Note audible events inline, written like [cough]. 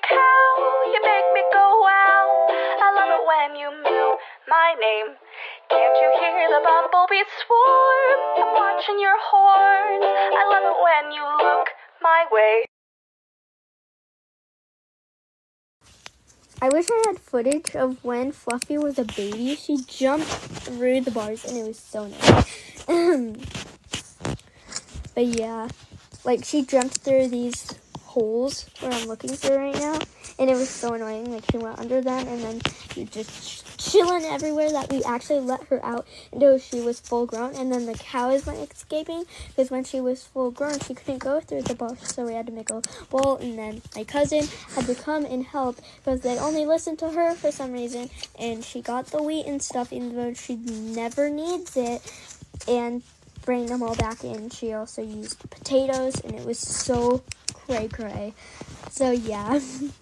Cow, you make me go wow. I love it when you mew my name. Can't you hear the bumblebee swarm? I'm watching your horns. I love it when you look my way. I wish I had footage of when Fluffy was a baby. She jumped through the bars and it was so nice. [clears throat] but yeah, like she jumped through these holes where I'm looking through right now, and it was so annoying. Like she went under them and then she just chilling everywhere that we actually let her out until she was full grown and then the cows went escaping because when she was full grown she couldn't go through the bush so we had to make a wall and then my cousin had to come and help because they only listened to her for some reason and she got the wheat and stuff even though she never needs it and bring them all back in she also used potatoes and it was so cray cray so yeah [laughs]